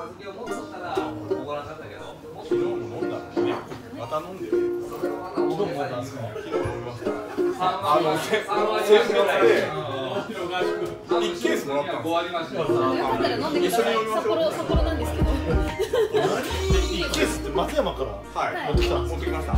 漬けを持っとったらおごらんかったけどもっと昨日も飲んだのねまた飲んでるそれはまだどうもなんすか昨日飲みました3あの割せ3割先週のぐらい。で一ケースもらったの5割増しよかったら飲んでください。札幌札幌なんですけど一ケースって松山からはい。持ってきたんです持ってきました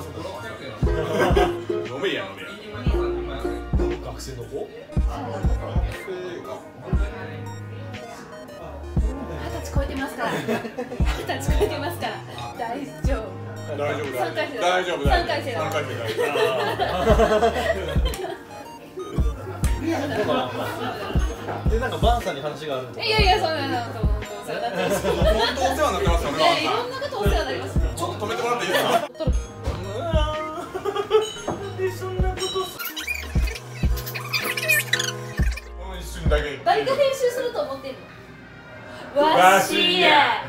飲ませてもら。って飲めや飲めや学生の子二十歳超えてます。から二十歳超えてます。から大丈夫大丈夫三回生大丈夫三回生三回生大丈夫でなんかバンさんに話があるのいやいやそうなのそうそうそうだって本当お世話になってます。よねねいろんなことお世話になります。ちょっと止めてもらっていいです。か誰が編集すると思ってんの？わしや。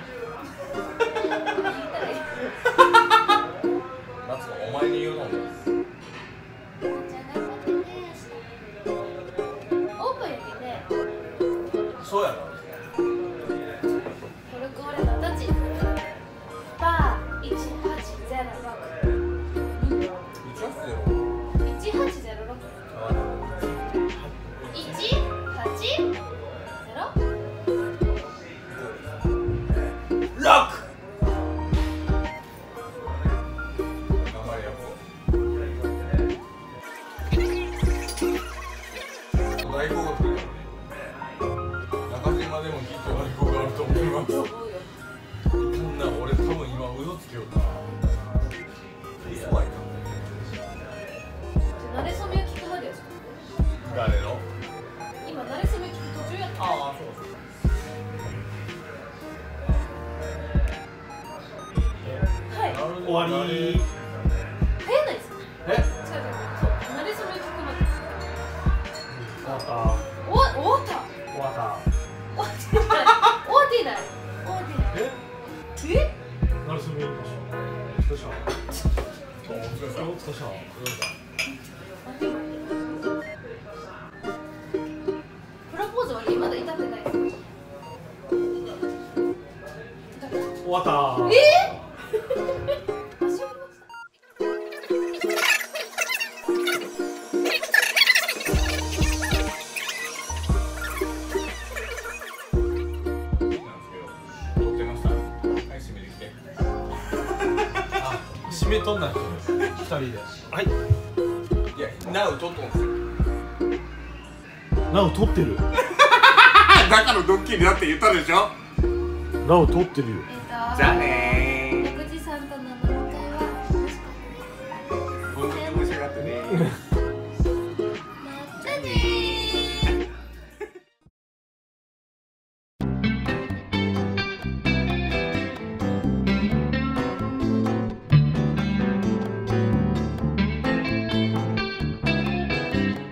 夏子お前に言うのもオープンやけんね。そうやな。コルクオレのたちバー1806俺多分今嘘つけような。終わり。え？終わった。終わ終わった。終わった。終わってない。終わっていない。終わっていないええなるすみました？どうした？お疲れどう様した？プロポーズまでまだ至ってない。終わった。えー、締めとんない二人で。はい。いやなお取っとんなお取ってる。だからドッキリだって言ったでしょ。なお取ってるよ、えー、じゃあねーさんとの飲み会は楽しかったです本当に面白かったね。Bye.